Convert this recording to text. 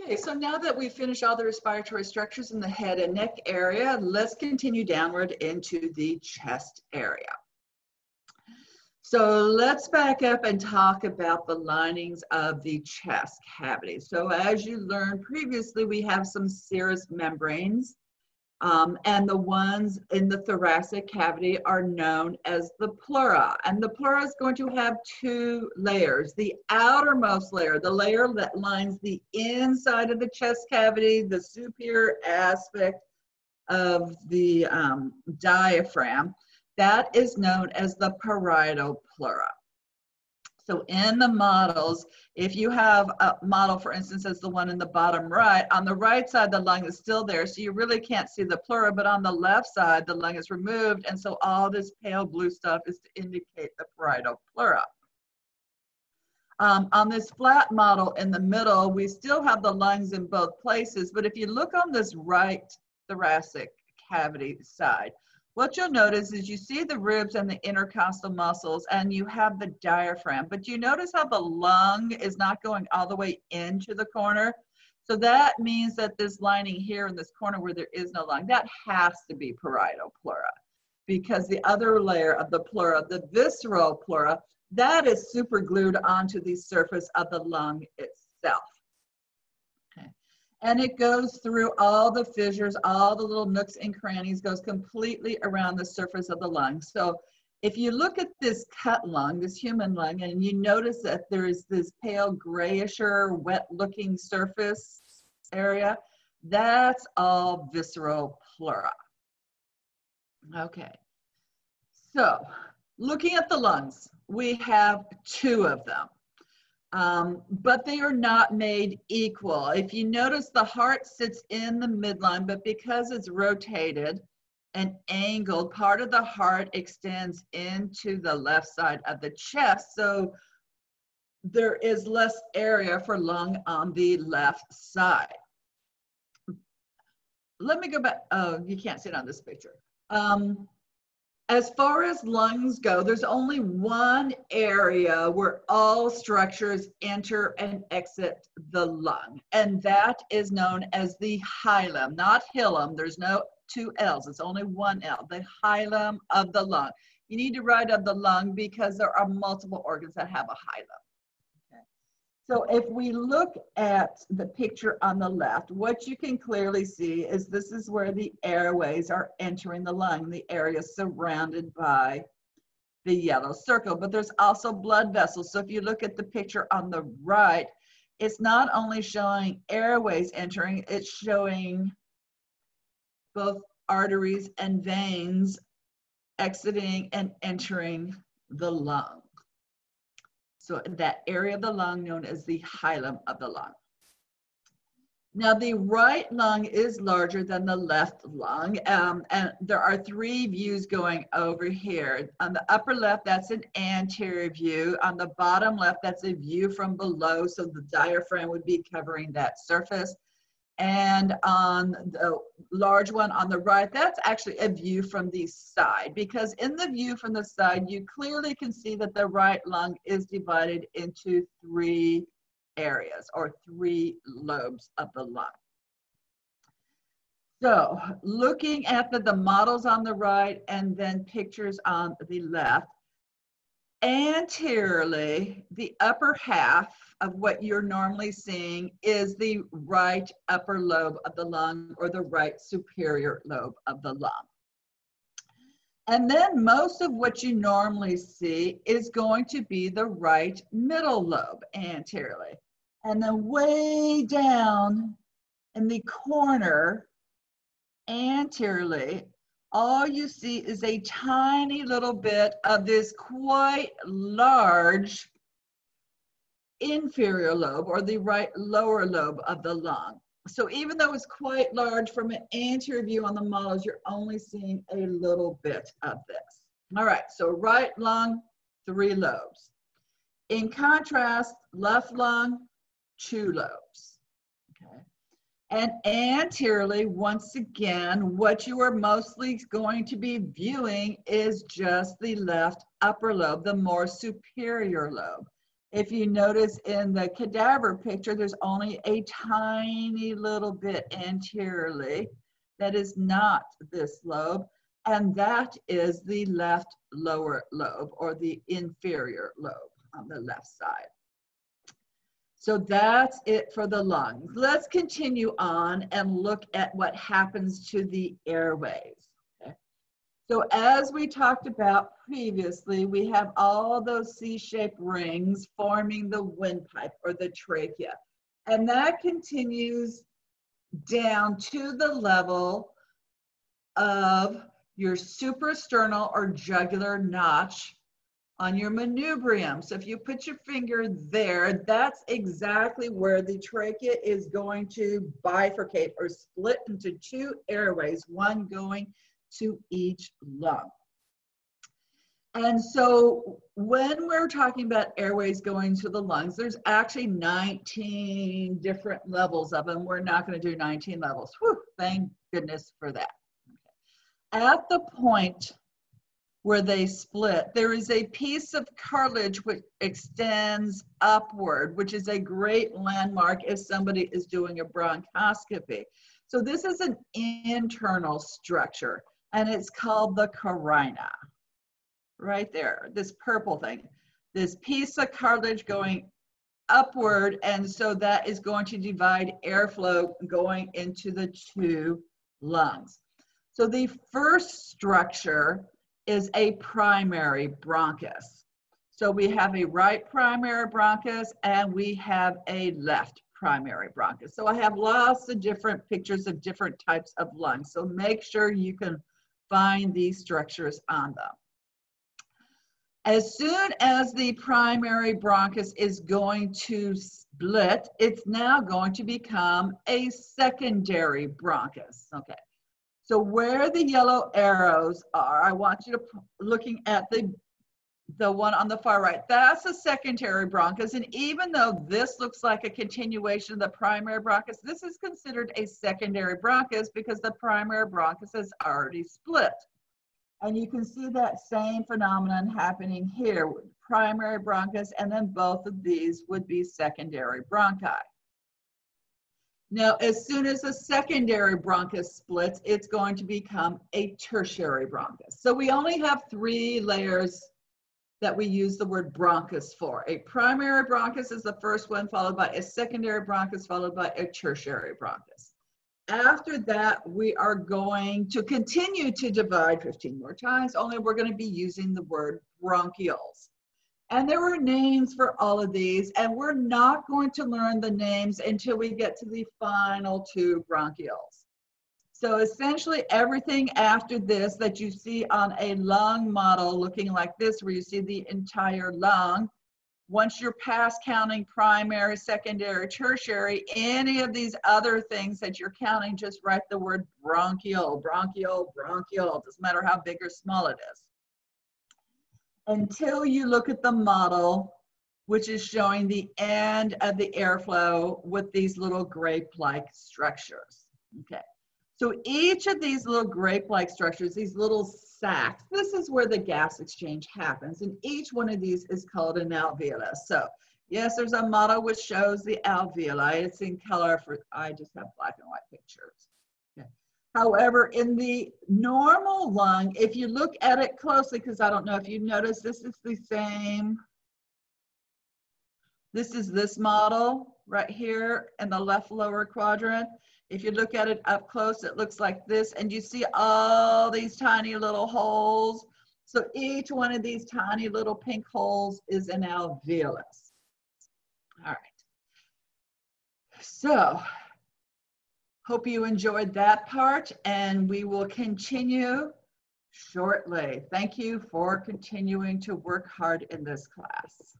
Okay, so now that we've finished all the respiratory structures in the head and neck area, let's continue downward into the chest area. So let's back up and talk about the linings of the chest cavity. So as you learned previously, we have some serous membranes um, and the ones in the thoracic cavity are known as the pleura. And the pleura is going to have two layers. The outermost layer, the layer that lines the inside of the chest cavity, the superior aspect of the um, diaphragm, that is known as the parietal pleura. So in the models, if you have a model, for instance, as the one in the bottom right, on the right side, the lung is still there, so you really can't see the pleura, but on the left side, the lung is removed, and so all this pale blue stuff is to indicate the parietal pleura. Um, on this flat model in the middle, we still have the lungs in both places, but if you look on this right thoracic cavity side, what you'll notice is you see the ribs and the intercostal muscles and you have the diaphragm, but you notice how the lung is not going all the way into the corner. So that means that this lining here in this corner where there is no lung, that has to be parietal pleura because the other layer of the pleura, the visceral pleura, that is super glued onto the surface of the lung itself and it goes through all the fissures, all the little nooks and crannies, goes completely around the surface of the lung. So if you look at this cut lung, this human lung, and you notice that there is this pale grayisher, wet looking surface area, that's all visceral pleura. Okay, so looking at the lungs, we have two of them um, but they are not made equal. If you notice, the heart sits in the midline, but because it's rotated and angled, part of the heart extends into the left side of the chest. So there is less area for lung on the left side. Let me go back. Oh, you can't see it on this picture. Um, as far as lungs go, there's only one area where all structures enter and exit the lung, and that is known as the hilum, not hilum. There's no two L's, it's only one L, the hilum of the lung. You need to write of the lung because there are multiple organs that have a hilum. So if we look at the picture on the left, what you can clearly see is this is where the airways are entering the lung, the area surrounded by the yellow circle, but there's also blood vessels. So if you look at the picture on the right, it's not only showing airways entering, it's showing both arteries and veins exiting and entering the lung. So that area of the lung known as the hilum of the lung. Now the right lung is larger than the left lung um, and there are three views going over here. On the upper left, that's an anterior view. On the bottom left, that's a view from below, so the diaphragm would be covering that surface. And on the large one on the right, that's actually a view from the side because in the view from the side, you clearly can see that the right lung is divided into three areas or three lobes of the lung. So looking at the, the models on the right and then pictures on the left, anteriorly, the upper half of what you're normally seeing is the right upper lobe of the lung or the right superior lobe of the lung. And then most of what you normally see is going to be the right middle lobe anteriorly. And then way down in the corner anteriorly all you see is a tiny little bit of this quite large inferior lobe or the right lower lobe of the lung. So even though it's quite large from an anterior view on the models, you're only seeing a little bit of this. All right, so right lung, three lobes. In contrast, left lung, two lobes. And anteriorly, once again, what you are mostly going to be viewing is just the left upper lobe, the more superior lobe. If you notice in the cadaver picture, there's only a tiny little bit anteriorly that is not this lobe, and that is the left lower lobe or the inferior lobe on the left side. So that's it for the lungs. Let's continue on and look at what happens to the airways. So as we talked about previously, we have all those C-shaped rings forming the windpipe or the trachea. And that continues down to the level of your suprasternal or jugular notch on your manubrium. So if you put your finger there, that's exactly where the trachea is going to bifurcate or split into two airways, one going to each lung. And so when we're talking about airways going to the lungs, there's actually 19 different levels of them. We're not going to do 19 levels. Whew, thank goodness for that. At the point where they split, there is a piece of cartilage which extends upward, which is a great landmark if somebody is doing a bronchoscopy. So this is an internal structure and it's called the carina. Right there, this purple thing. This piece of cartilage going upward and so that is going to divide airflow going into the two lungs. So the first structure is a primary bronchus. So we have a right primary bronchus and we have a left primary bronchus. So I have lots of different pictures of different types of lungs. So make sure you can find these structures on them. As soon as the primary bronchus is going to split, it's now going to become a secondary bronchus. Okay. So where the yellow arrows are, I want you to looking at the the one on the far right, that's a secondary bronchus. And even though this looks like a continuation of the primary bronchus, this is considered a secondary bronchus because the primary bronchus has already split. And you can see that same phenomenon happening here, primary bronchus, and then both of these would be secondary bronchi. Now, as soon as a secondary bronchus splits, it's going to become a tertiary bronchus. So we only have three layers that we use the word bronchus for. A primary bronchus is the first one, followed by a secondary bronchus, followed by a tertiary bronchus. After that, we are going to continue to divide 15 more times, only we're going to be using the word bronchioles. And there were names for all of these, and we're not going to learn the names until we get to the final two bronchioles. So essentially everything after this that you see on a lung model looking like this, where you see the entire lung, once you're past counting primary, secondary, tertiary, any of these other things that you're counting, just write the word bronchiole, bronchiole, bronchiole, doesn't matter how big or small it is until you look at the model, which is showing the end of the airflow with these little grape-like structures. Okay, so each of these little grape-like structures, these little sacs, this is where the gas exchange happens, and each one of these is called an alveolus. So yes, there's a model which shows the alveoli. It's in color for, I just have black and white pictures. However, in the normal lung, if you look at it closely, because I don't know if you notice, this is the same. This is this model right here in the left lower quadrant. If you look at it up close, it looks like this, and you see all these tiny little holes. So each one of these tiny little pink holes is an alveolus. All right. So Hope you enjoyed that part and we will continue shortly. Thank you for continuing to work hard in this class.